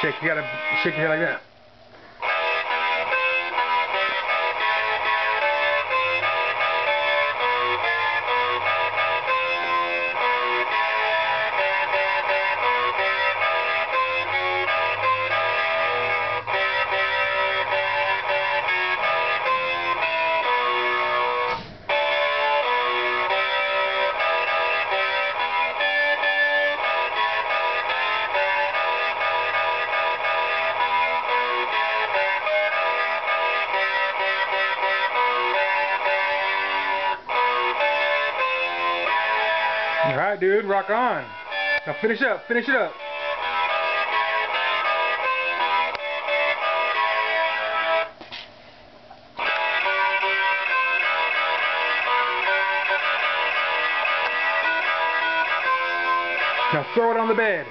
Shake, you gotta shake your head like that. Alright, dude, rock on. Now finish up, finish it up. Now throw it on the bed.